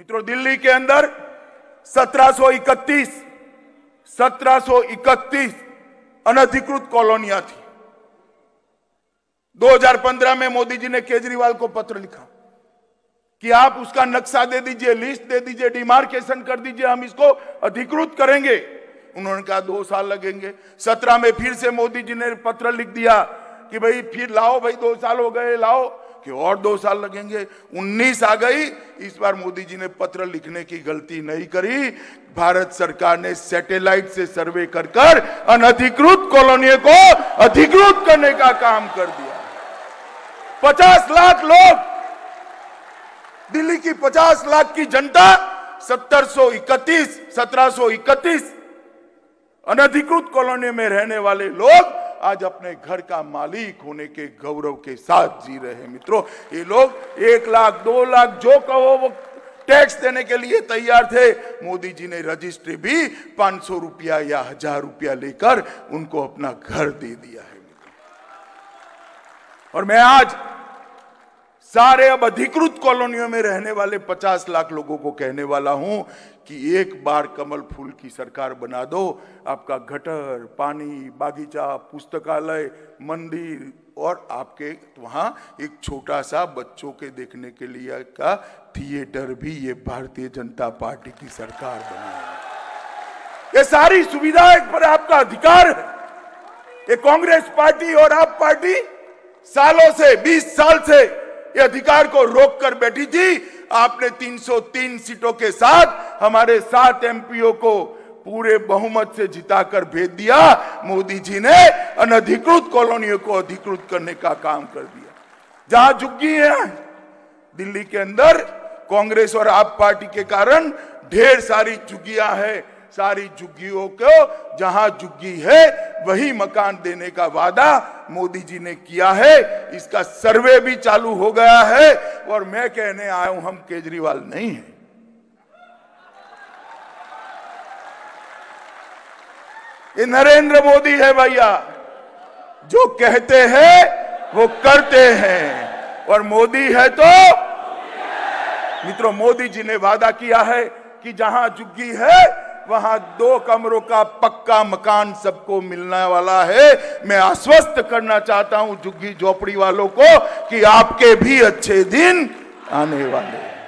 मित्रों, दिल्ली के अंदर 1731 1731 अनधिकृत कॉलोनियाँ थी। 2015 में मोदी जी ने केजरीवाल को पत्र लिखा कि आप उसका नक्शा दे दीजिए, लिस्ट दे दीजिए, डिमार्केशन कर दीजिए, हम इसको अधिकृत करेंगे। उन्होंने कहा, दो साल लगेंगे। सत्रह में फिर से मोदी जी ने पत्र लिख दिया कि भाई, फिर लाओ भाई, दो साल हो गए, लाओ। कि और दो साल लगेंगे। 19 आ गई। इस बार मोदी जी ने पत्र लिखने की गलती नहीं करी। भारत सरकार ने सैटेलाइट से सर्वे कर कर अनधिकृत कॉलोनियों को अधिकृत करने का काम कर दिया। 50 लाख लोग, दिल्ली की 50 लाख की जनता 1731 1731 अनधिकृत कॉलोनी में रहने वाले लोग आज अपने घर का मालिक होने के गौरव के साथ जी रहे हैं। मित्रों, ये लोग एक लाख, दो लाख जो कहो, वो टैक्स देने के लिए तैयार थे। मोदी जी ने रजिस्ट्री भी पाँच सौ रुपया या हज़ार रुपया लेकर उनको अपना घर दे दिया है। और मैं आज सारे अब अधिकृत कॉलोनियों में रहने वाले 50 लाख लोगों को कहने वाला हूँ कि एक बार कमल फूल की सरकार बना दो। आपका गटर, पानी, बागीचा, पुस्तकालय, मंदिर और आपके वहाँ एक छोटा सा बच्चों के देखने के लिए का थिएटर भी ये भारतीय जनता पार्टी की सरकार बनाए ये सारी सुविधाएँ पर आपका अधिकार है। ये कांग्रेस पार्टी और आप पार्टी सालों से 20 साल से ये अधिकार को रोक कर बैठी थी। आपने 303 सीटों के साथ हमारे सात एमपीओ को पूरे बहुमत से जिताकर भेज दिया। मोदी जी ने अनधिकृत कॉलोनियों को अधिकृत करने का काम कर दिया। जहाँ झुग्गी है दिल्ली के अंदर। कांग्रेस और आप पार्टी के कारण ढेर सारी झुग्गियाँ है। सारी झुग्गियों को जहाँ झुग्गी है वही मकान देने का वादा मोदी जी ने किया है। इसका सर्वे भी चालू हो गया है और मैं कहने आया हूँ, हम केजरीवाल नहीं है। ये नरेंद्र मोदी है भैया। जो कहते हैं, वो करते हैं। और मोदी है तो मित्रों, मोदी जी ने वादा किया है कि जहाँ झुग्गी है वहाँ दो कमरों का पक्का मकान सबको मिलने वाला है। मैं आश्वस्त करना चाहता हूँ झुग्गी झोपड़ी वालों को कि आपके भी अच्छे दिन आने वाले हैं।